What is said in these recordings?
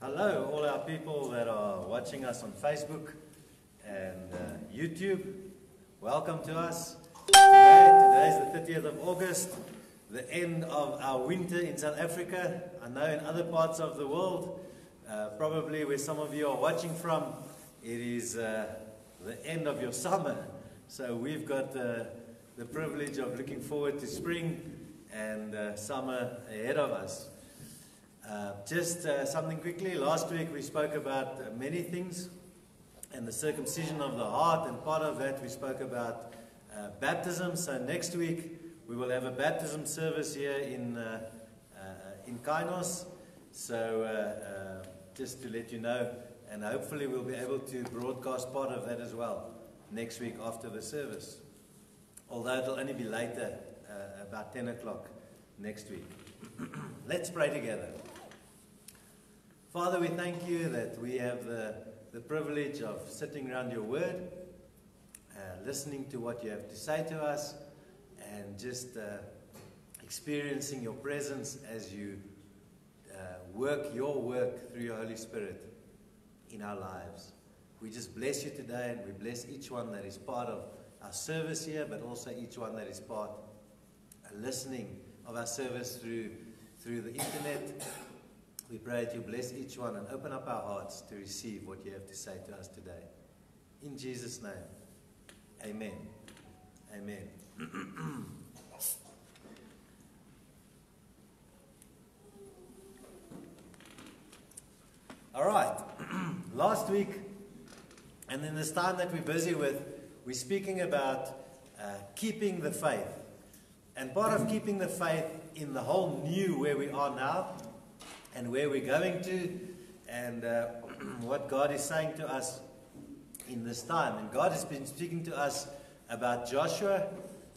Hello, all our people that are watching us on Facebook and uh, YouTube. Welcome to us. Today, is the 30th of August, the end of our winter in South Africa. I know in other parts of the world, uh, probably where some of you are watching from, it is uh, the end of your summer. So we've got uh, the privilege of looking forward to spring and uh, summer ahead of us. Uh, just uh, something quickly. Last week we spoke about uh, many things and the circumcision of the heart, and part of that we spoke about uh, baptism. So next week we will have a baptism service here in uh, in Kainos. So just to let you know, and hopefully we'll be able to broadcast part of that as well next week after the service. Although it'll only be later, about 10 o'clock next week. Let's pray together. Father, we thank you that we have the, the privilege of sitting around your word, uh, listening to what you have to say to us, and just uh, experiencing your presence as you uh, work your work through your Holy Spirit in our lives. We just bless you today, and we bless each one that is part of our service here, but also each one that is part uh, listening of our service through, through the internet we pray that you bless each one and open up our hearts to receive what you have to say to us today. In Jesus' name, amen. Amen. All right. Last week, and in this time that we're busy with, we're speaking about uh, keeping the faith. And part of keeping the faith in the whole new where we are now and where we're going to and uh, what God is saying to us in this time. And God has been speaking to us about Joshua,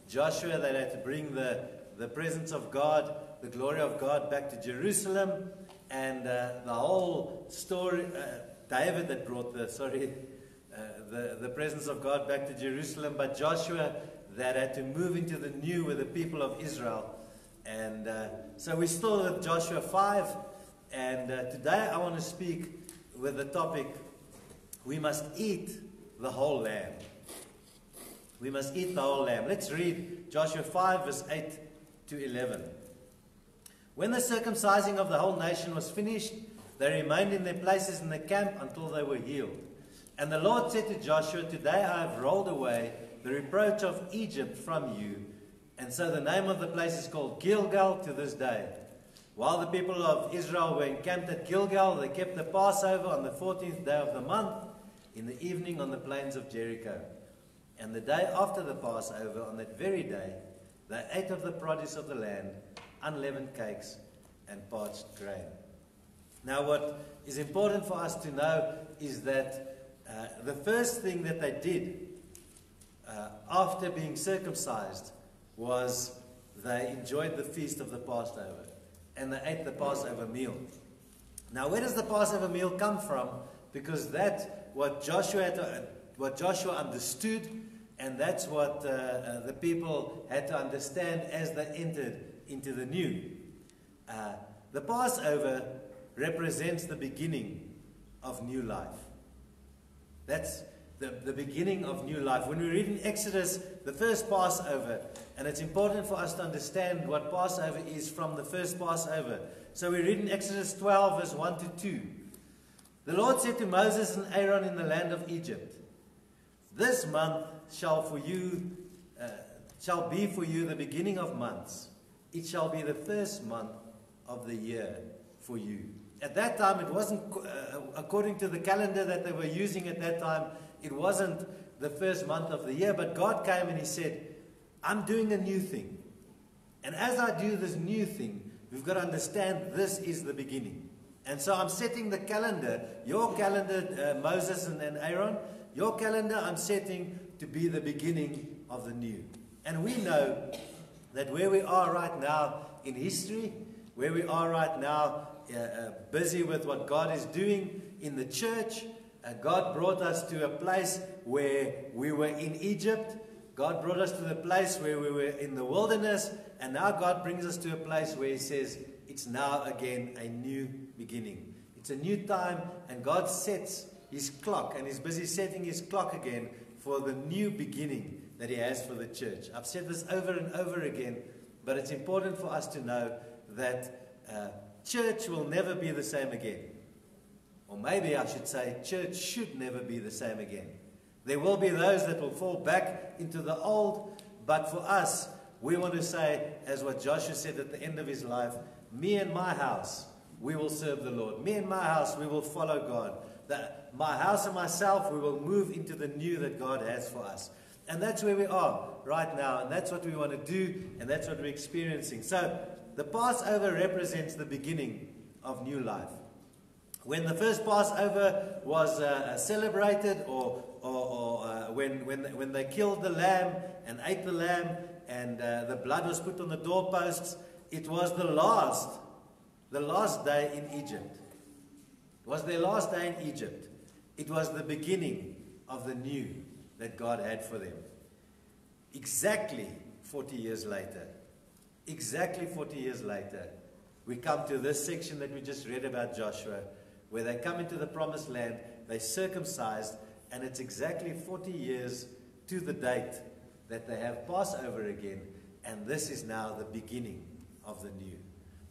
Joshua that had to bring the, the presence of God, the glory of God back to Jerusalem, and uh, the whole story, uh, David that brought the, sorry, uh, the, the presence of God back to Jerusalem, but Joshua that had to move into the new with the people of Israel. And uh, so we still with Joshua 5. And uh, today I want to speak with the topic we must eat the whole lamb. We must eat the whole lamb. Let's read Joshua 5, verse 8 to 11. When the circumcising of the whole nation was finished, they remained in their places in the camp until they were healed. And the Lord said to Joshua, Today I have rolled away the reproach of Egypt from you. And so the name of the place is called Gilgal to this day. While the people of Israel were encamped at Gilgal, they kept the Passover on the 14th day of the month in the evening on the plains of Jericho. And the day after the Passover, on that very day, they ate of the produce of the land, unleavened cakes, and parched grain. Now, what is important for us to know is that uh, the first thing that they did uh, after being circumcised was they enjoyed the feast of the Passover and they ate the Passover meal. Now, where does the Passover meal come from? Because that's what Joshua to, what Joshua understood, and that's what uh, uh, the people had to understand as they entered into the new. Uh, the Passover represents the beginning of new life. That's the, the beginning of new life. When we read in Exodus, the first Passover, and it's important for us to understand what Passover is from the first Passover. So we read in Exodus 12, verse 1 to 2. The Lord said to Moses and Aaron in the land of Egypt, This month shall for you uh, shall be for you the beginning of months. It shall be the first month of the year for you. At that time, it wasn't uh, according to the calendar that they were using at that time. It wasn't the first month of the year, but God came and He said, I'm doing a new thing. And as I do this new thing, we've got to understand this is the beginning. And so I'm setting the calendar, your calendar, uh, Moses and, Aaron, your calendar I'm setting to be the beginning of the new. And we know that where we are right now in history, where we are right now uh, uh, busy with what God is doing in the church, uh, God brought us to a place where we were in Egypt, God brought us to the place where we were in the wilderness, and now God brings us to a place where He says, It's now again a new beginning. It's a new time, and God sets his clock and he's busy setting his clock again for the new beginning that he has for the church. I've said this over and over again, but it's important for us to know that uh, church will never be the same again. Or maybe I should say, church should never be the same again. There will be those that will fall back into the old, but for us, we want to say, as what Joshua said at the end of his life, me and my house, we will serve the Lord. Me and my house, we will follow God. That my house and myself, we will move into the new that God has for us. And that's where we are right now. And that's what we want to do. And that's what we're experiencing. So the Passover represents the beginning of new life. When the first Passover was uh, celebrated, or, or, or uh, when, when, when they killed the lamb and ate the lamb, and uh, the blood was put on the doorposts, it was the last, the last day in Egypt. It was their last day in Egypt. It was the beginning of the new that God had for them. Exactly 40 years later, exactly 40 years later, we come to this section that we just read about Joshua, where they come into the promised land, they circumcised, and it's exactly 40 years to the date that they have Passover again, and this is now the beginning of the new.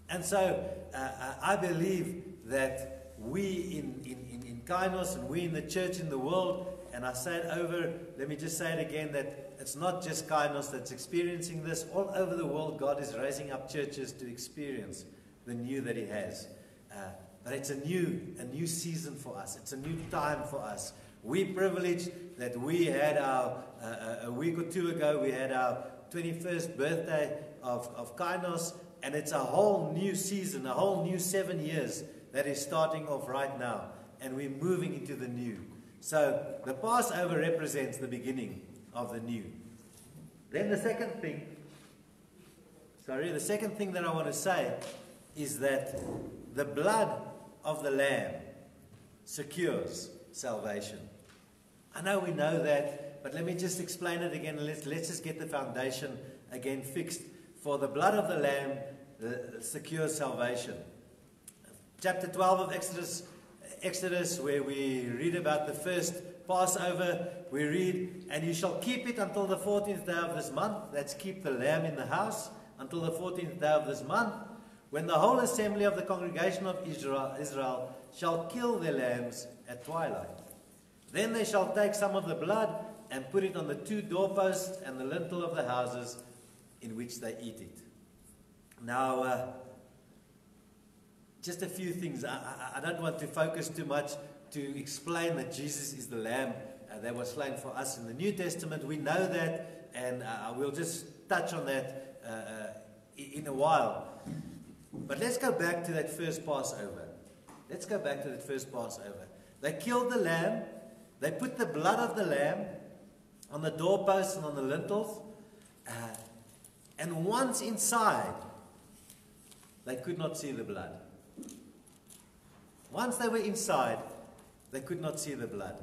And so uh, uh I believe that we in, in, in, in Kainos and we in the church in the world, and I say it over, let me just say it again, that it's not just Kainos that's experiencing this. All over the world, God is raising up churches to experience the new that He has. Uh, but it's a new, a new season for us. It's a new time for us. We privileged that we had our, uh, uh a week or two ago, we had our 21st birthday of, of Kainos, and it's a whole new season, a whole new seven years that is starting off right now. And we're moving into the new. So the Passover represents the beginning of the new. Then the second thing, sorry, the second thing that I want to say is that the blood of the Lamb secures salvation. I know we know that, but let me just explain it again. Let's, let's just get the foundation again fixed. For the blood of the Lamb uh, secures salvation. Chapter 12 of Exodus, Exodus, where we read about the first Passover, we read, And you shall keep it until the 14th day of this month. That's keep the lamb in the house until the 14th day of this month, when the whole assembly of the congregation of Israel, Israel shall kill their lambs at twilight. Then they shall take some of the blood and put it on the two doorposts and the lintel of the houses in which they eat it. Now, uh, just a few things. I, I, I, don't want to focus too much to explain that Jesus is the Lamb uh, that was slain for us in the New Testament. We know that, and uh, we'll just touch on that uh, uh, in a while. But let's go back to that first Passover. Let's go back to that first Passover. They killed the lamb, they put the blood of the lamb on the doorposts and on the lintels. Uh, and once inside, they could not see the blood. Once they were inside, they could not see the blood.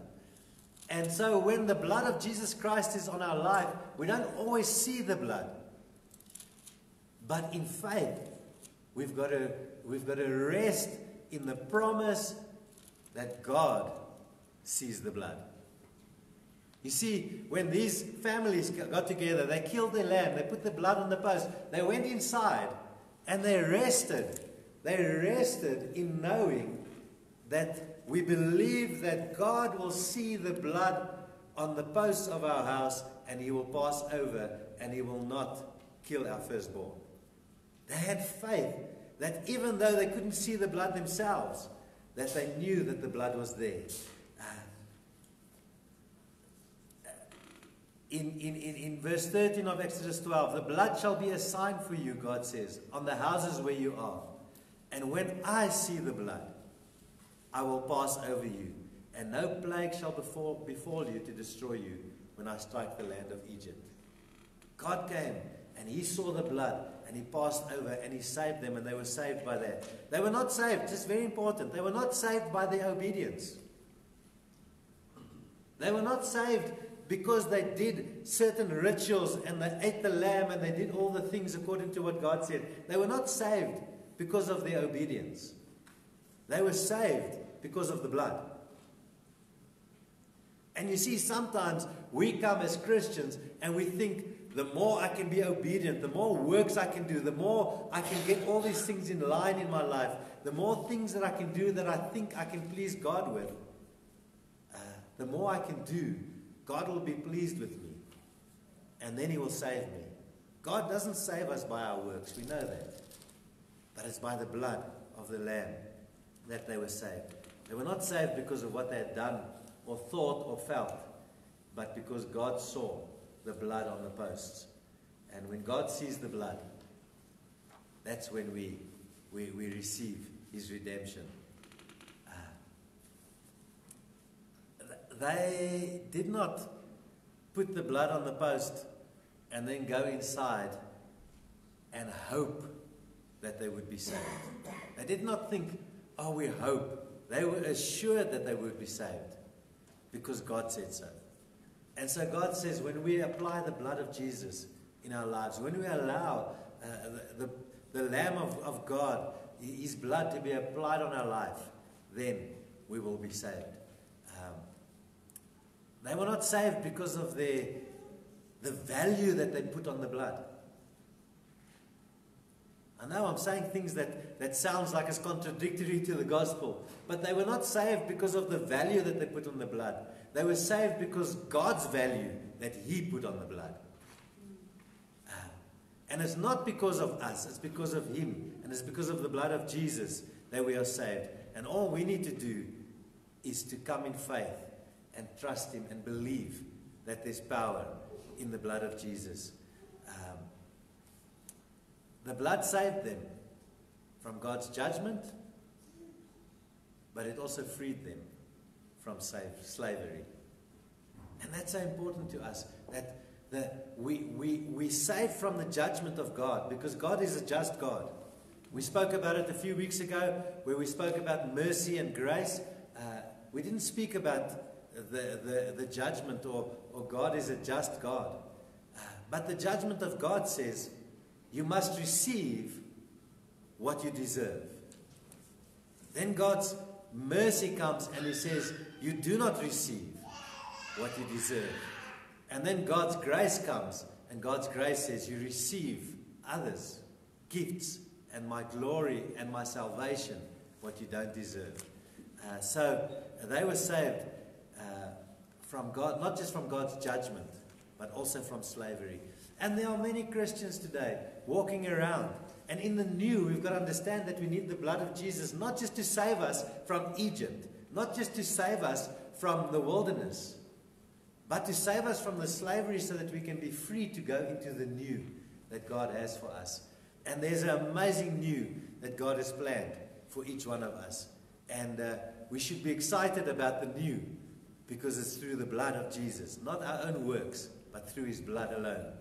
And so when the blood of Jesus Christ is on our life, we don't always see the blood. But in faith, we've got to, we've got to rest in the promise that God sees the blood. You see, when these families got together, they killed their lamb, they put the blood on the post, they went inside and they rested. They rested in knowing that we believe that God will see the blood on the posts of our house and he will pass over and he will not kill our firstborn. They had faith that even though they couldn't see the blood themselves, that they knew that the blood was there. Uh, in, in, in, in verse 13 of Exodus 12, the blood shall be a sign for you, God says, on the houses where you are. And when I see the blood, I will pass over you, and no plague shall befall, befall you to destroy you when I strike the land of Egypt. God came and he saw the blood and he passed over and he saved them and they were saved by that. They were not saved, just very important. They were not saved by their obedience. They were not saved because they did certain rituals and they ate the lamb and they did all the things according to what God said. They were not saved because of their obedience. They were saved because of the blood. And you see, sometimes we come as Christians and we think the more I can be obedient, the more works I can do, the more I can get all these things in line in my life, the more things that I can do that I think I can please God with, uh, the more I can do, God will be pleased with me. And then He will save me. God doesn't save us by our works, we know that. But it's by the blood of the Lamb that they were saved. They were not saved because of what they had done or thought or felt, but because God saw the blood on the posts. And when God sees the blood, that's when we, we, we receive his redemption. Uh, they did not put the blood on the post and then go inside and hope that they would be saved. They did not think, oh, we hope. They were assured that they would be saved because God said so. And so God says, when we apply the blood of Jesus in our lives, when we allow uh, the, the, the, Lamb of, of God, His blood to be applied on our life, then we will be saved. They were not saved because of their, the value that they put on the blood. I know I'm saying things that, that sounds like it's contradictory to the gospel, but they were not saved because of the value that they put on the blood. They were saved because God's value that He put on the blood. Uh, and it's not because of us, it's because of Him, and it's because of the blood of Jesus that we are saved. And all we need to do is to come in faith and trust Him and believe that there's power in the blood of Jesus. The blood saved them from God's judgment, but it also freed them from slavery. And that's so important to us that the, we, we, we saved from the judgment of God because God is a just God. We spoke about it a few weeks ago where we spoke about mercy and grace. Uh, we didn't speak about the, the, the judgment or, or God is a just God. Uh, but the judgment of God says you must receive what you deserve. Then God's mercy comes and He says, You do not receive what you deserve. And then God's grace comes, and God's grace says, You receive others' gifts and my glory and my salvation, what you don't deserve. Uh, so they were saved from God, not just from God's judgment, but also from slavery. And there are many Christians today walking around. And in the new, we've got to understand that we need the blood of Jesus, not just to save us from Egypt, not just to save us from the wilderness, but to save us from the slavery so that we can be free to go into the new that God has for us. And there's an amazing new that God has planned for each one of us. And uh, we should be excited about the new because it's through the blood of Jesus, not our own works, but through his blood alone.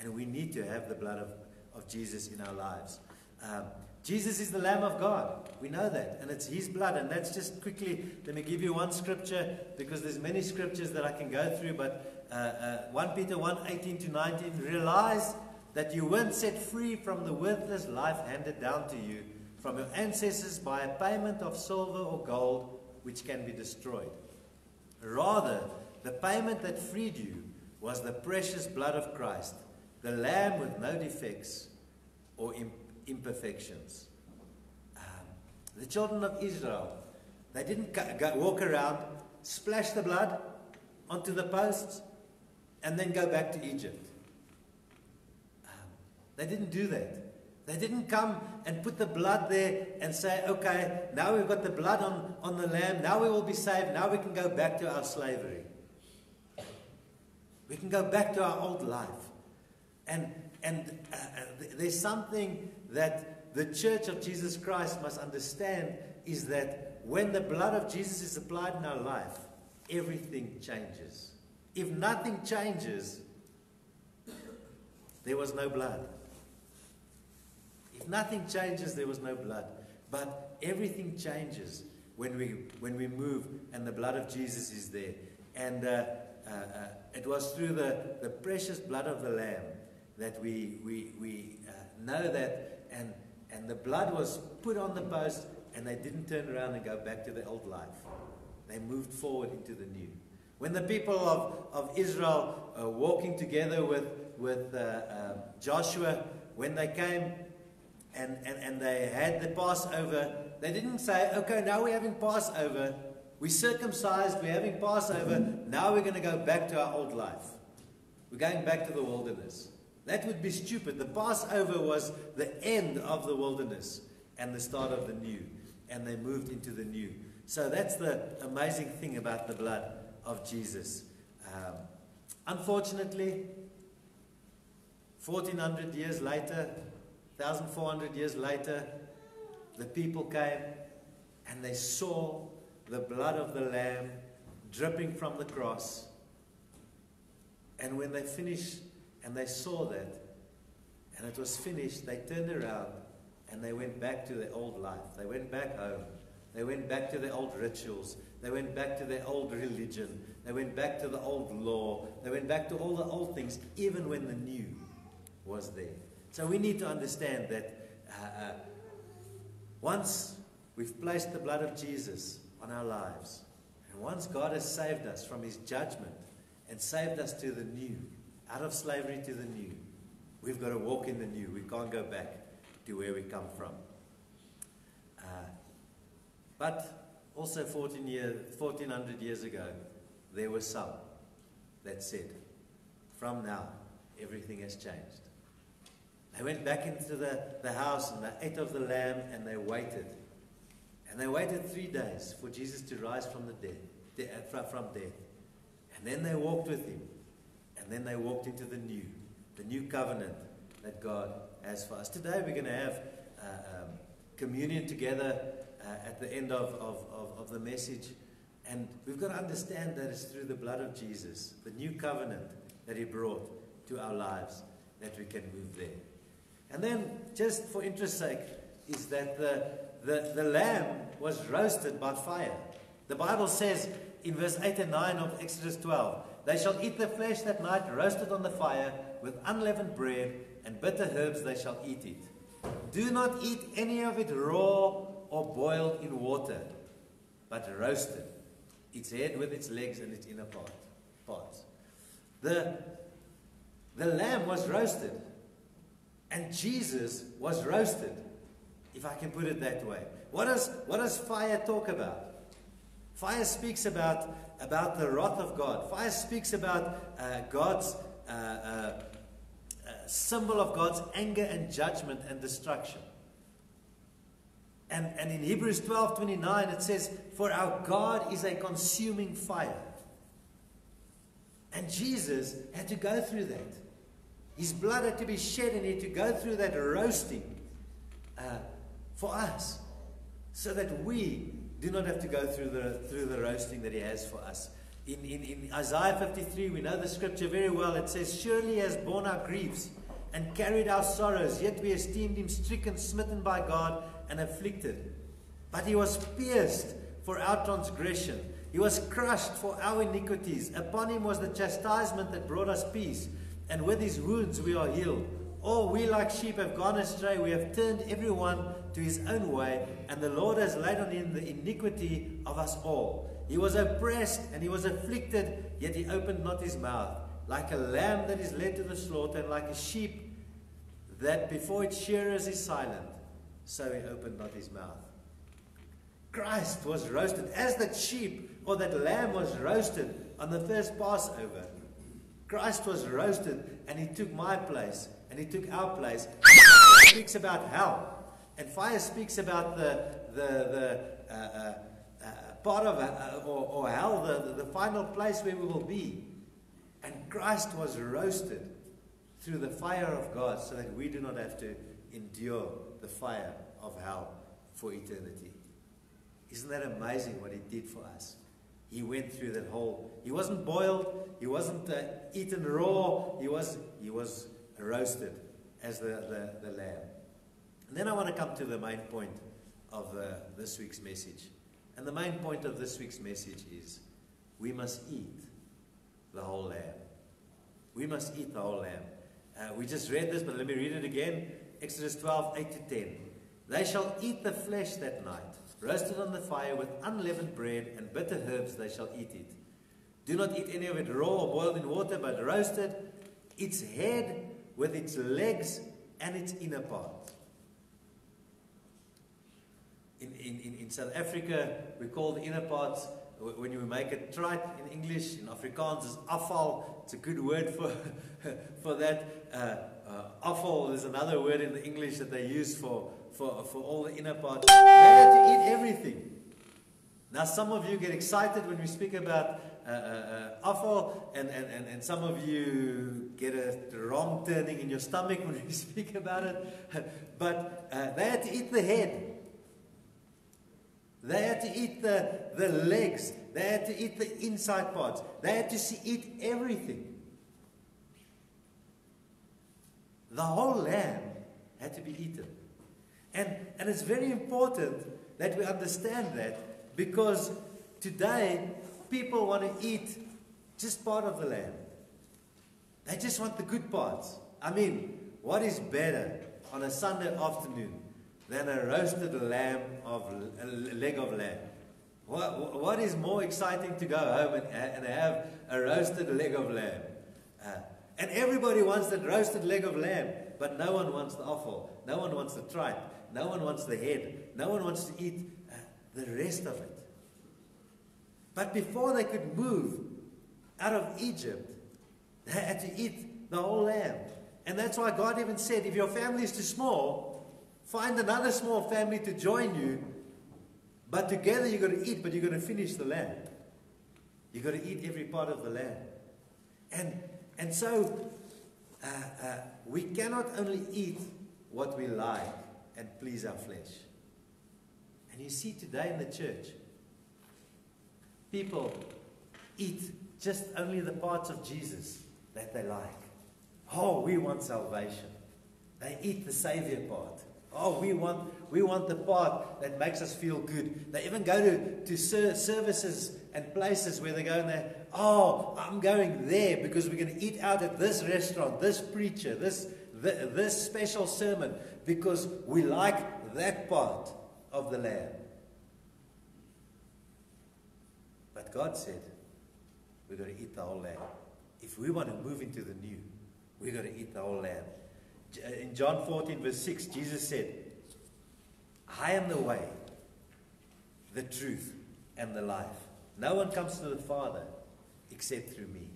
And we need to have the blood of, of Jesus in our lives. Um, Jesus is the Lamb of God. We know that. And it's His blood. And that's just quickly, let me give you one scripture because there's many scriptures that I can go through. But uh, uh, 1 Peter 1 18 to 19 realize that you weren't set free from the worthless life handed down to you from your ancestors by a payment of silver or gold which can be destroyed. Rather, the payment that freed you was the precious blood of Christ the lamb with no defects or imperfections. Um, the children of Israel, they didn't go, walk around, splash the blood onto the posts, and then go back to Egypt. Um, they didn't do that. They didn't come and put the blood there and say, okay, now we've got the blood on, on the lamb, now we will be saved, now we can go back to our slavery. We can go back to our old life. And, and uh, uh there's something that the church of Jesus Christ must understand is that when the blood of Jesus is applied in our life, everything changes. If nothing changes, there was no blood. If nothing changes, there was no blood. But everything changes when we, when we move and the blood of Jesus is there. And uh, uh, uh, it was through the, the precious blood of the Lamb that we, we, we uh, know that, and, and the blood was put on the post, and they didn't turn around and go back to their old life. They moved forward into the new. When the people of, of Israel uh, walking together with, with uh, Joshua, when they came and, and, and they had the Passover, they didn't say, okay, now we're having Passover. We circumcised, we're having Passover. Now we're going to go back to our old life. We're going back to the wilderness. That would be stupid. The Passover was the end of the wilderness and the start of the new. And they moved into the new. So that's the amazing thing about the blood of Jesus. Um, unfortunately, 1400 years later, 1400 years later, the people came and they saw the blood of the Lamb dripping from the cross. And when they finished and they saw that, and it was finished, they turned around and they went back to their old life. They went back home. They went back to their old rituals. They went back to their old religion. They went back to the old law. They went back to all the old things, even when the new was there. So we need to understand that uh, uh, once we've placed the blood of Jesus on our lives, and once God has saved us from his judgment and saved us to the new, out of slavery to the new, we've got to walk in the new. We can't go back to where we come from. Uh, but also 14 year, 1400 years ago, there were some that said, from now, everything has changed. They went back into the, the house and they ate of the lamb and they waited. And they waited three days for Jesus to rise from the dead, uh, from death. And then they walked with him. And then they walked into the new, the new covenant that God has for us. Today we're going to have uh, um, communion together uh, at the end of, of, of, of the message. And we've got to understand that it's through the blood of Jesus, the new covenant that he brought to our lives, that we can move there. And then, just for interest's sake, is that the, the, the lamb was roasted by fire. The Bible says in verse 8 and 9 of Exodus 12, They shall eat the flesh that night, roasted on the fire, with unleavened bread, and bitter herbs they shall eat it. Do not eat any of it raw or boiled in water, but roasted, its head with its legs and its inner part, parts. The, the lamb was roasted. And Jesus was roasted, if I can put it that way. What does, what does fire talk about? Fire speaks about, about the wrath of God. Fire speaks about uh, God's uh, uh, uh symbol of God's anger and judgment and destruction. And, and in Hebrews 12 29, it says, For our God is a consuming fire. And Jesus had to go through that. His blood had to be shed and he had to go through that roasting uh, for us so that we do not have to go through the, through the roasting that he has for us. In, in, in Isaiah 53, we know the scripture very well. It says, Surely he has borne our griefs and carried our sorrows, yet we esteemed him stricken, smitten by God, and afflicted. But he was pierced for our transgression, he was crushed for our iniquities. Upon him was the chastisement that brought us peace and with his wounds we are healed. All we like sheep have gone astray. We have turned everyone to his own way, and the Lord has laid on him the iniquity of us all. He was oppressed and he was afflicted, yet he opened not his mouth. Like a lamb that is led to the slaughter, and like a sheep that before its shearers is silent, so he opened not his mouth. Christ was roasted as that sheep or that lamb was roasted on the first Passover. Christ was roasted and he took my place and he took our place. speaks about hell. And fire speaks about the, the, the uh, uh, uh, part of uh, or, or, hell, the, the final place where we will be. And Christ was roasted through the fire of God so that we do not have to endure the fire of hell for eternity. Isn't that amazing what he did for us? He went through that whole. He wasn't boiled. He wasn't uh, eaten raw. He was he was roasted as the, the, the lamb. And then I want to come to the main point of uh, this week's message. And the main point of this week's message is we must eat the whole lamb. We must eat the whole lamb. Uh, we just read this, but let me read it again. Exodus 12, 8 to 10. They shall eat the flesh that night, roasted on the fire with unleavened bread and bitter herbs they shall eat it. Do not eat any of it raw or boiled in water, but roasted, its head with its legs and its inner part. In, in, in South Africa, we call the inner parts, when you make it tripe in English, in Afrikaans is afval. It's a good word for, for that. Uh, uh, afval is another word in the English that they use for, for, for all the inner parts. They had to eat everything. Now, some of you get excited when we speak about uh, uh, uh, and, and, and, and some of you get a wrong turning in your stomach when we speak about it. but uh, they had to eat the head. They had to eat the, the legs. They had to eat the inside parts. They had to see, eat everything. The whole lamb had to be eaten. And, and it's very important that we understand that because today people want to eat just part of the lamb. They just want the good parts. I mean, what is better on a Sunday afternoon than a roasted lamb of a leg of lamb? What, what is more exciting to go home and, and have a roasted leg of lamb? Uh, and everybody wants that roasted leg of lamb, but no one wants the offal. No one wants the tripe. No one wants the head. No one wants to eat uh, the rest of it. But before they could move out of Egypt, they had to eat the whole lamb. And that's why God even said, if your family is too small, find another small family to join you. But together you're going to eat, but you're going to finish the lamb. You've got to eat every part of the lamb. And, and so uh, uh, we cannot only eat what we like and please our flesh. And you see today in the church, people eat just only the parts of Jesus that they like. Oh, we want salvation. They eat the Savior part. Oh, we want, we want the part that makes us feel good. They even go to, to services and places where they go and they, oh, I'm going there because we're going to eat out at this restaurant, this preacher, this, this special sermon, because we like that part of the lamb. But God said, we're going to eat the whole lamb. If we want to move into the new, we're going to eat the whole lamb. Uh, in John 14, verse 6, Jesus said, I am the way, the truth, and the life. No one comes to the Father except through me.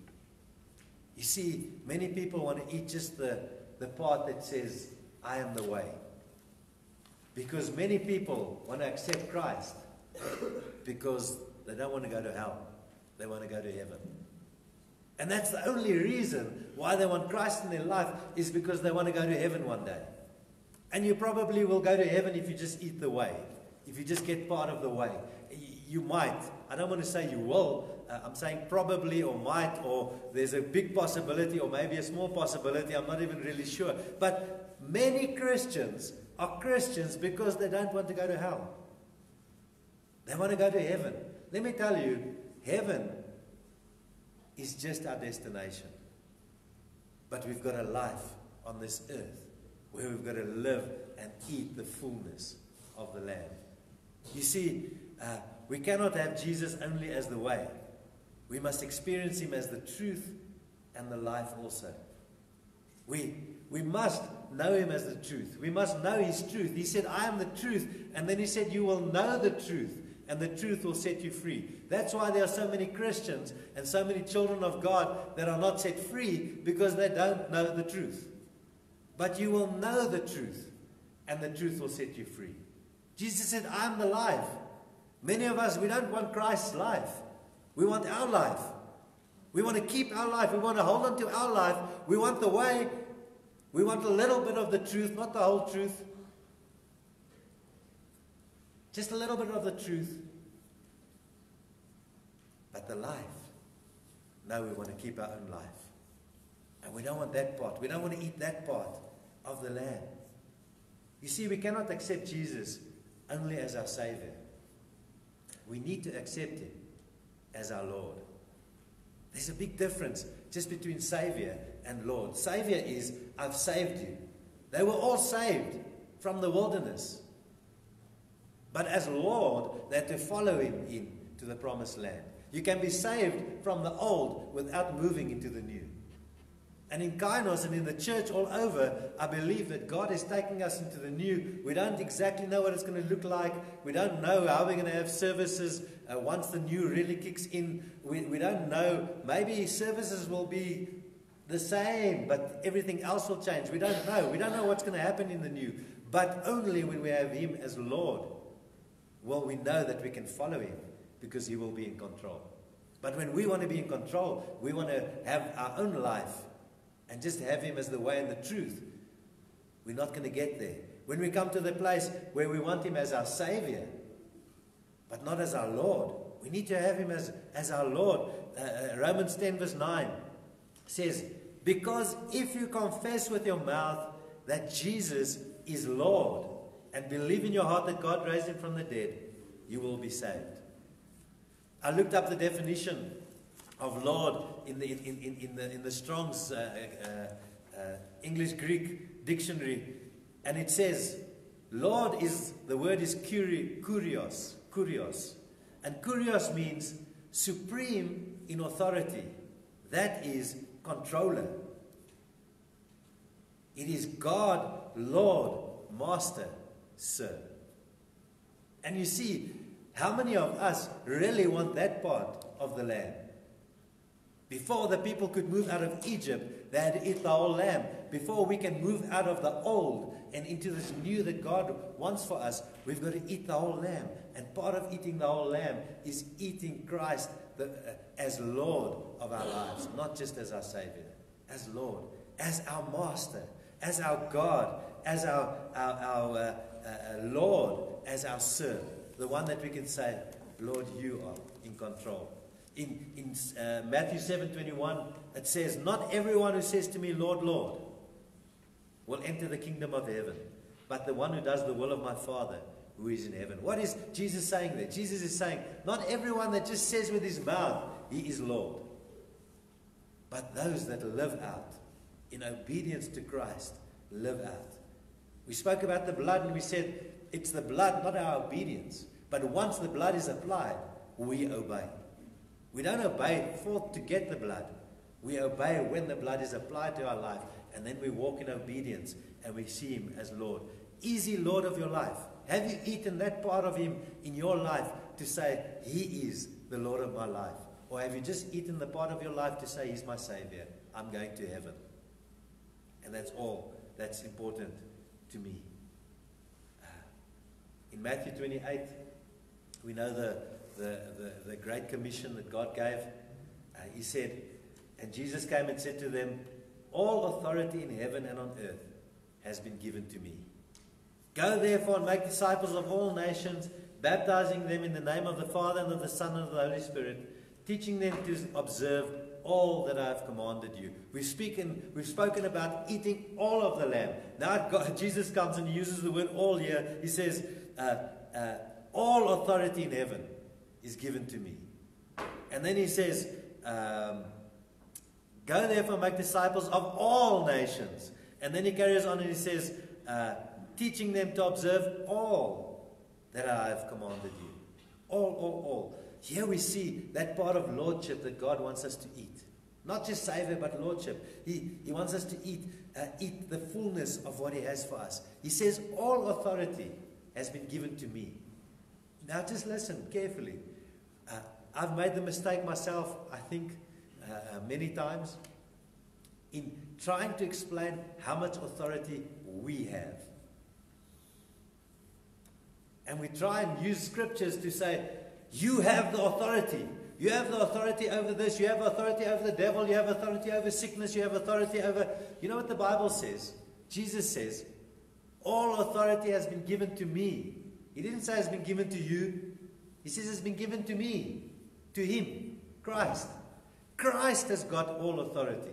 You see, many people want to eat just the, the part that says, I am the way. Because many people want to accept Christ because they don't want to go to hell. They want to go to heaven. And that's the only reason why they want Christ in their life is because they want to go to heaven one day. And you probably will go to heaven if you just eat the way, if you just get part of the way. You might. I don't want to say you will. Uh, I'm saying probably or might, or there's a big possibility, or maybe a small possibility. I'm not even really sure. But many Christians are Christians because they don't want to go to hell. They want to go to heaven. Let me tell you, heaven is just our destination. But we've got a life on this earth where we've got to live and eat the fullness of the Lamb. You see, uh, we cannot have Jesus only as the way. We must experience him as the truth and the life also. We, we must know him as the truth. We must know his truth. He said, I am the truth. And then he said, You will know the truth, and the truth will set you free. That's why there are so many Christians and so many children of God that are not set free because they don't know the truth. But you will know the truth, and the truth will set you free. Jesus said, I am the life. Many of us, we don't want Christ's life. We want our life. We want to keep our life. We want to hold on to our life. We want the way. We want a little bit of the truth, not the whole truth. Just a little bit of the truth. But the life, no, we want to keep our own life. And we don't want that part. We don't want to eat that part of the lamb. You see, we cannot accept Jesus only as our Savior. We need to accept Him as our Lord. There's a big difference just between Savior and Lord. Savior is, I've saved you. They were all saved from the wilderness. but as Lord, they had to follow him in to the promised land. You can be saved from the old without moving into the new. And in Kainos and in the church all over, I believe that God is taking us into the new. We don't exactly know what it's going to look like. We don't know how we're going to have services uh, once the new really kicks in. We, we don't know. Maybe services will be the same, but everything else will change. We don't know. We don't know what's going to happen in the new. But only when we have Him as Lord will we know that we can follow Him because He will be in control. But when we want to be in control, we want to have our own life and just have Him as the way and the truth. We're not going to get there. When we come to the place where we want Him as our Savior, but not as our Lord, we need to have Him as, as our Lord. Uh, uh Romans 10, verse 9 says, Because if you confess with your mouth that Jesus is Lord and believe in your heart that God raised him from the dead, you will be saved. I looked up the definition of Lord in the, in, in, in the, in the Strong's uh, uh, uh, English Greek dictionary, and it says, Lord is, the word is curi, kurios, kurios. And kurios means supreme in authority. That is controller. It is God, Lord, Master, Sir. And you see, how many of us really want that part of the lamb? Before the people could move out of Egypt, they had to eat the whole lamb. Before we can move out of the old and into this new that God wants for us, we've got to eat the whole lamb. And part of eating the whole lamb is eating Christ the, uh, as Lord of our lives, not just as our Savior, as Lord, as our Master, as our God, as our, our, our uh, uh, uh, Lord, as our Sir, the one that we can say, Lord, you are in control. In, in uh, Matthew 7:21, it says, Not everyone who says to me, Lord, Lord, will enter the kingdom of heaven, but the one who does the will of my Father who is in heaven. What is Jesus saying there? Jesus is saying, Not everyone that just says with his mouth, He is Lord, but those that live out in obedience to Christ live out. We spoke about the blood and we said it's the blood, not our obedience. But once the blood is applied, we obey. We don't obey for to get the blood. We obey when the blood is applied to our life, and then we walk in obedience and we see Him as Lord. Is He Lord of your life? Have you eaten that part of Him in your life to say, He is the Lord of my life? Or have you just eaten the part of your life to say, He's my Savior? I'm going to heaven. And that's all that's important to me. Uh, in Matthew 28, we know the, the, the, the great commission that God gave. Uh, he said, and Jesus came and said to them, All authority in heaven and on earth has been given to me. Go therefore and make disciples of all nations, baptizing them in the name of the Father and of the Son and of the Holy Spirit, teaching them to observe all that I have commanded you. We've spoken, we've spoken about eating all of the lamb. Now God, Jesus comes and he uses the word all here. He says, uh, uh, all authority in heaven is given to me. And then he says, um, go therefore make disciples of all nations. And then he carries on and he says, uh, teaching them to observe all that I have commanded you. All, all, all. Here we see that part of lordship that God wants us to eat. Not just savor, but lordship. He, he wants us to eat, uh, eat the fullness of what He has for us. He says, All authority has been given to me. Now, just listen carefully. I've made the mistake myself, I think, uh, uh many times, in trying to explain how much authority we have. And we try and use scriptures to say, You have the authority. You have the authority over this. You have authority over the devil. You have authority over sickness. You have authority over. You know what the Bible says? Jesus says, All authority has been given to me. He didn't say it's been given to you. He says it's been given to me, to Him, Christ. Christ has got all authority.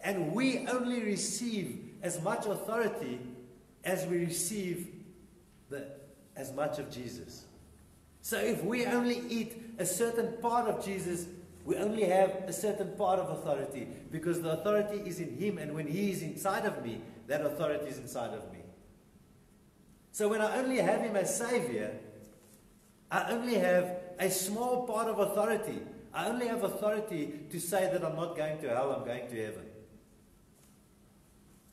And we only receive as much authority as we receive the, as much of Jesus. So if we only eat a certain part of Jesus, we only have a certain part of authority because the authority is in Him, and when He is inside of me, that authority is inside of me. So when I only have Him as Savior, I only have a small part of authority. I only have authority to say that I'm not going to hell, I'm going to heaven.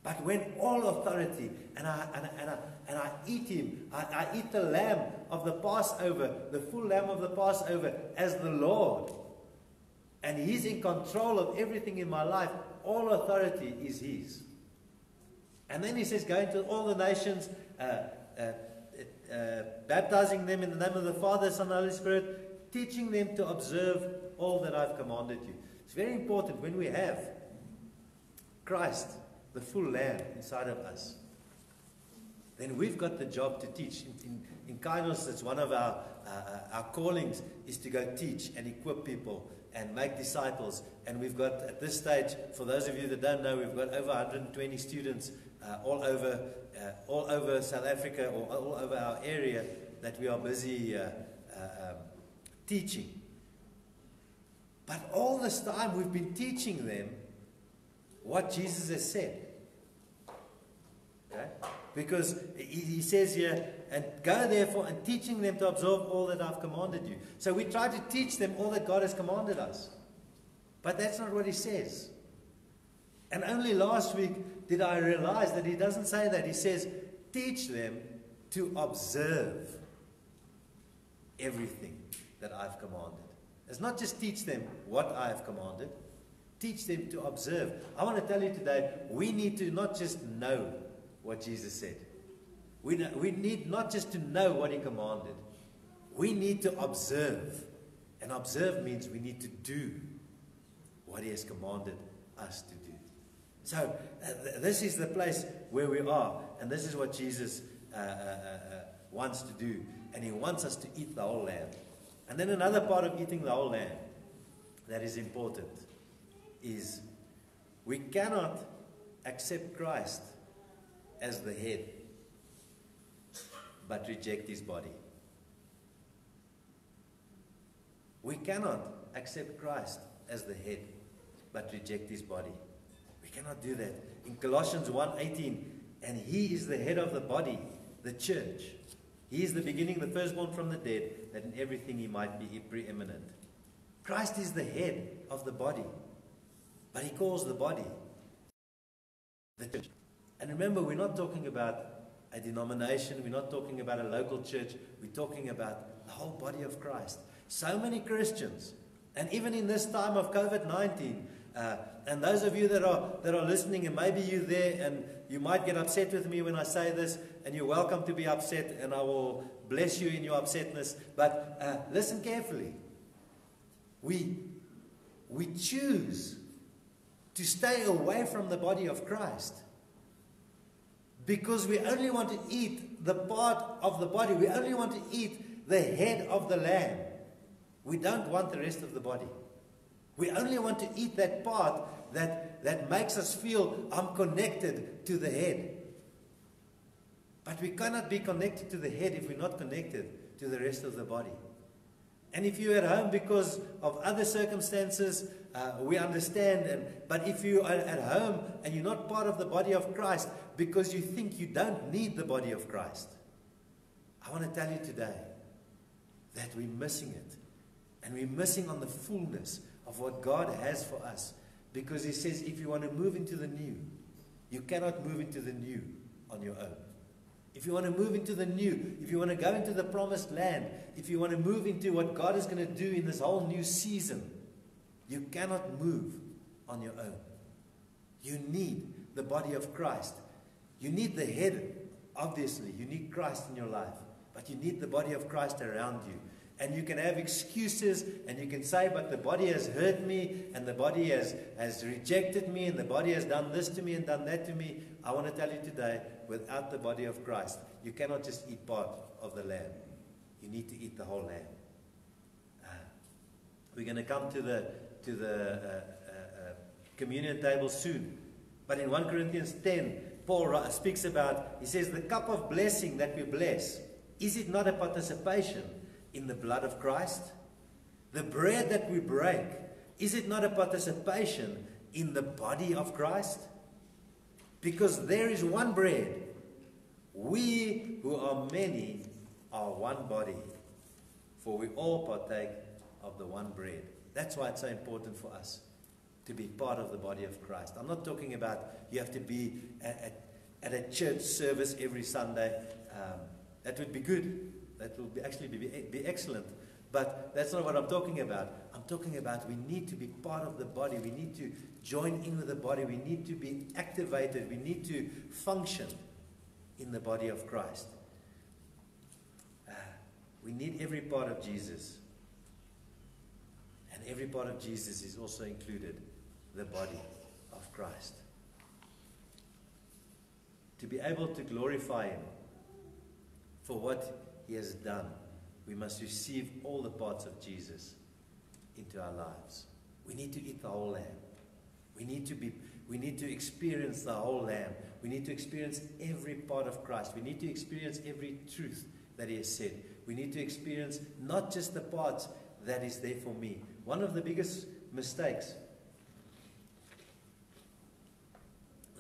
But when all authority, and I, and I, and I, and I eat him, I, I eat the lamb of the Passover, the full lamb of the Passover, as the Lord, and he's in control of everything in my life, all authority is his. And then he says, Go into all the nations, uh, uh, uh, baptizing them in the name of the Father, Son, and Holy Spirit, teaching them to observe all that I've commanded you. It's very important when we have Christ, the full Lamb, inside of us. Then we've got the job to teach. In, in, in Kainos, it's one of our, uh, our callings is to go teach and equip people and make disciples. And we've got, at this stage, for those of you that don't know, we've got over 120 students uh, all over uh, all over South Africa or all over our area that we are busy uh, uh, um, teaching. But all this time we've been teaching them what Jesus has said. Okay? Because he, he says here, and go therefore and teaching them to observe all that I've commanded you. So we try to teach them all that God has commanded us. But that's not what he says. And only last week did I realize that he doesn't say that. He says, teach them to observe everything that I've commanded. It's not just teach them what I have commanded, teach them to observe. I want to tell you today, we need to not just know what Jesus said. We, know, we need not just to know what he commanded. We need to observe. And observe means we need to do what he has commanded us to do. So, uh, th- this is the place where we are, and this is what Jesus uh, uh, uh, uh, wants to do. And He wants us to eat the whole lamb. And then another part of eating the whole lamb that is important is we cannot accept Christ as the head but reject His body. We cannot accept Christ as the head but reject His body cannot do that. In Colossians 1:18, and he is the head of the body, the church. He is the beginning, the firstborn from the dead, that in everything he might be preeminent. Christ is the head of the body, but he calls the body the church. And remember, we're not talking about a denomination, we're not talking about a local church, we're talking about the whole body of Christ. So many Christians, and even in this time of COVID 19, uh, and those of you that are, that are listening, and maybe you're there and you might get upset with me when I say this, and you're welcome to be upset, and I will bless you in your upsetness. But uh, listen carefully. We, we choose to stay away from the body of Christ because we only want to eat the part of the body, we only want to eat the head of the lamb. We don't want the rest of the body. We only want to eat that part that, that makes us feel I'm connected to the head. But we cannot be connected to the head if we're not connected to the rest of the body. And if you're at home because of other circumstances, uh, we understand. And, but if you are at home and you're not part of the body of Christ because you think you don't need the body of Christ, I want to tell you today that we're missing it. And we're missing on the fullness of what God has for us. Because He says, if you want to move into the new, you cannot move into the new on your own. If you want to move into the new, if you want to go into the promised land, if you want to move into what God is going to do in this whole new season, you cannot move on your own. You need the body of Christ. You need the head, obviously. You need Christ in your life. But you need the body of Christ around you. And you can have excuses and you can say, but the body has hurt me and the body has, has rejected me and the body has done this to me and done that to me. I want to tell you today, without the body of Christ, you cannot just eat part of the lamb. You need to eat the whole lamb. Uh, we're going to come to the, to the uh, uh, uh communion table soon. But in 1 Corinthians 10, Paul speaks about, he says, the cup of blessing that we bless, is it not a participation? In the blood of Christ? The bread that we break, is it not a participation in the body of Christ? Because there is one bread. We who are many are one body, for we all partake of the one bread. That's why it's so important for us to be part of the body of Christ. I'm not talking about you have to be at, at, at a church service every Sunday. Um, that would be good. That will be actually be, be excellent. But that's not what I'm talking about. I'm talking about we need to be part of the body. We need to join in with the body. We need to be activated. We need to function in the body of Christ. Uh, we need every part of Jesus. And every part of Jesus is also included the body of Christ. To be able to glorify Him for what He has done, we must receive all the parts of Jesus into our lives. We need to eat the whole lamb. We need to be we need to experience the whole lamb. We need to experience every part of Christ. We need to experience every truth that he has said. We need to experience not just the parts that is there for me. One of the biggest mistakes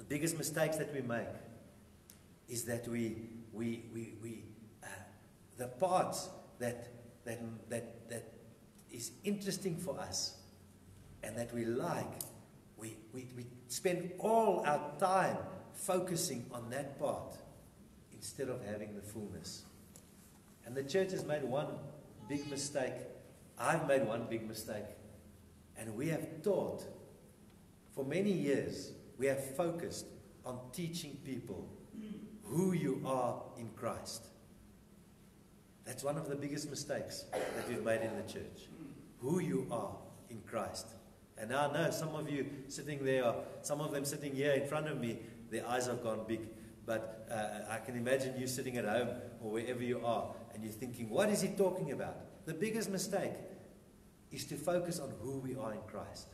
the biggest mistakes that we make is that we we we, we the parts that that that that is interesting for us and that we like, we, we, we spend all our time focusing on that part instead of having the fullness. And the church has made one big mistake. I've made one big mistake. And we have taught for many years, we have focused on teaching people who you are in Christ. That's one of the biggest mistakes that we've made in the church who you are in Christ. And I know some of you sitting there, some of them sitting here in front of me, their eyes have gone big. But uh, I can imagine you sitting at home or wherever you are and you're thinking, what is he talking about? The biggest mistake is to focus on who we are in Christ.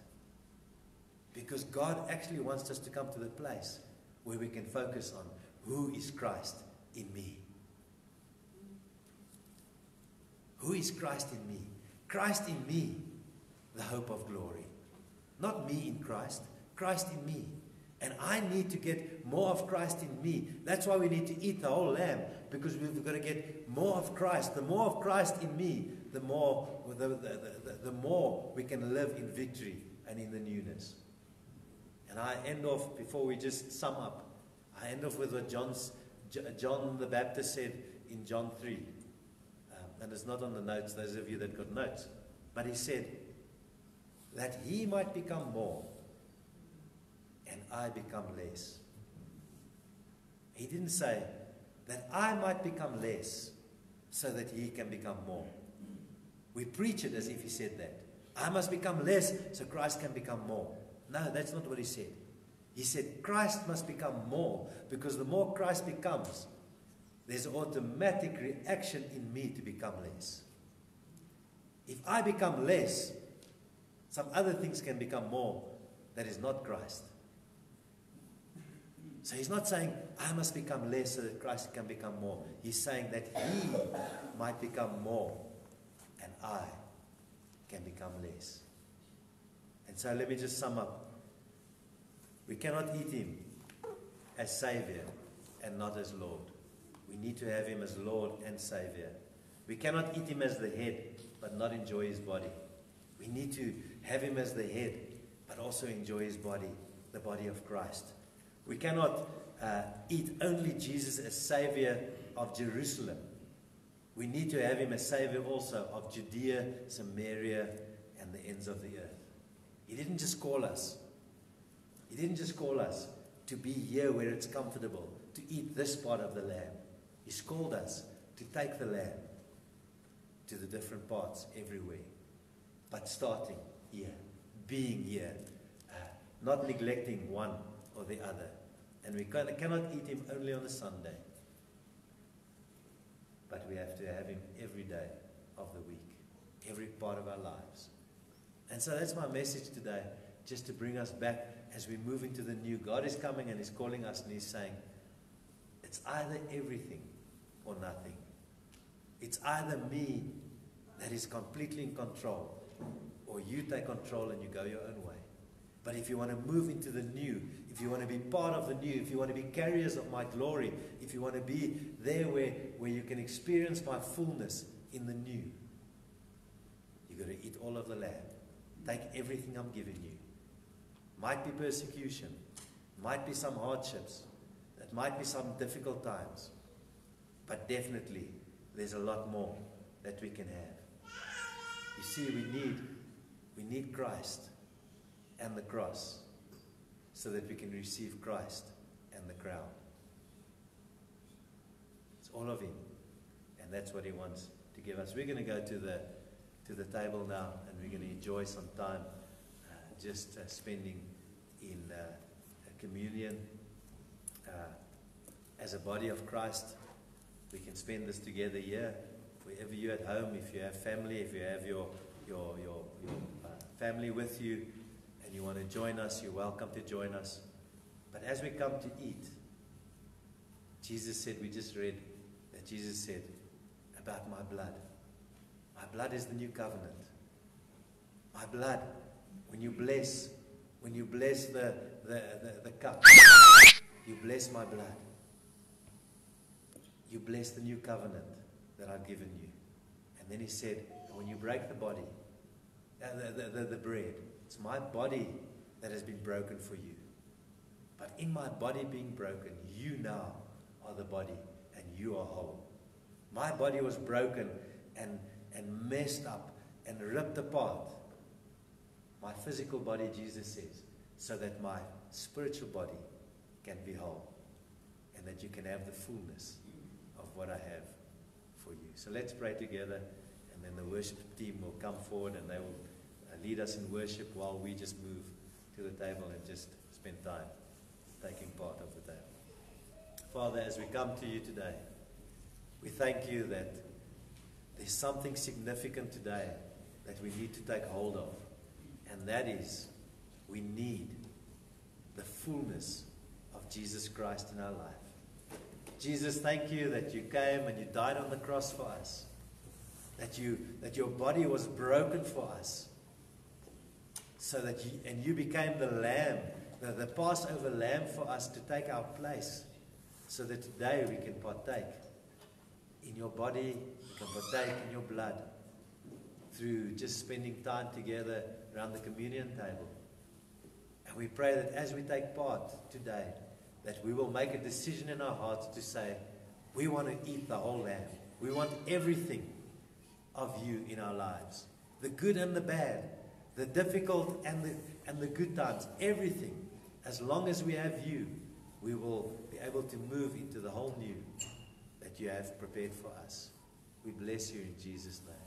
Because God actually wants us to come to the place where we can focus on who is Christ in me. Who is Christ in me? Christ in me, the hope of glory. Not me in Christ, Christ in me. And I need to get more of Christ in me. That's why we need to eat the whole lamb, because we've got to get more of Christ. The more of Christ in me, the more, the, the, the, the more we can live in victory and in the newness. And I end off, before we just sum up, I end off with what John's, John the Baptist said in John 3 and it's not on the notes, those of you that got notes. But he said, that he might become more and I become less. He didn't say that I might become less so that he can become more. We preach it as if he said that. I must become less so Christ can become more. No, that's not what he said. He said Christ must become more because the more Christ becomes, there's automatic reaction in me to become less. If I become less, some other things can become more that is not Christ. So he's not saying, I must become less so that Christ can become more. He's saying that he might become more and I can become less. And so let me just sum up. We cannot eat him as Savior and not as Lord. We need to have him as Lord and Savior. We cannot eat him as the head, but not enjoy his body. We need to have him as the head, but also enjoy his body, the body of Christ. We cannot uh, eat only Jesus as Savior of Jerusalem. We need to have him as Savior also of Judea, Samaria, and the ends of the earth. He didn't just call us. He didn't just call us to be here where it's comfortable, to eat this part of the lamb. He's called us to take the lamb to the different parts everywhere. But starting here, being here, uh, not neglecting one or the other. And we cannot eat him only on a Sunday. But we have to have him every day of the week, every part of our lives. And so that's my message today, just to bring us back as we move into the new. God is coming and He's calling us and He's saying, it's either everything or nothing. It's either me that is completely in control, or you take control and you go your own way. But if you want to move into the new, if you want to be part of the new, if you want to be carriers of my glory, if you want to be there where, where you can experience my fullness in the new, you've got to eat all of the land. Take everything I'm giving you. Might be persecution, might be some hardships, it might be some difficult times, but definitely there's a lot more that we can have. You see, we need, we need Christ and the cross so that we can receive Christ and the crown. It's all of Him, and that's what He wants to give us. We're going to go to the to the table now, and we're going to enjoy some time uh, just uh, spending in uh, communion uh, as a body of Christ. We can spend this together here. Wherever you're at home, if you have family, if you have your your your, your uh, family with you, and you want to join us, you're welcome to join us. But as we come to eat, Jesus said, we just read that Jesus said about my blood. My blood is the new covenant. My blood, when you bless, when you bless the, the, the, the cup, you bless my blood. You bless the new covenant that I've given you. And then he said, when you break the body, uh, the, the, the, the bread, it's my body that has been broken for you. But in my body being broken, you now are the body and you are whole. My body was broken and and messed up and ripped apart. My physical body, Jesus says, so that my spiritual body can be whole and that you can have the fullness what I have for you. So let's pray together, and then the worship team will come forward and they will uh, lead us in worship while we just move to the table and just spend time taking part of the table. Father, as we come to you today, we thank you that there's something significant today that we need to take hold of, and that is we need the fullness of Jesus Christ in our life. Jesus, thank you that you came and you died on the cross for us. That you that your body was broken for us. So that you and you became the lamb, the, the Passover lamb for us to take our place. So that today we can partake in your body, you can partake in your blood through just spending time together around the communion table. And we pray that as we take part today, that we will make a decision in our hearts to say, we want to eat the whole lamb. We want everything of you in our lives. The good and the bad, the difficult and the, and the good times, everything. As long as we have you, we will be able to move into the whole new that you have prepared for us. We bless you in Jesus' name.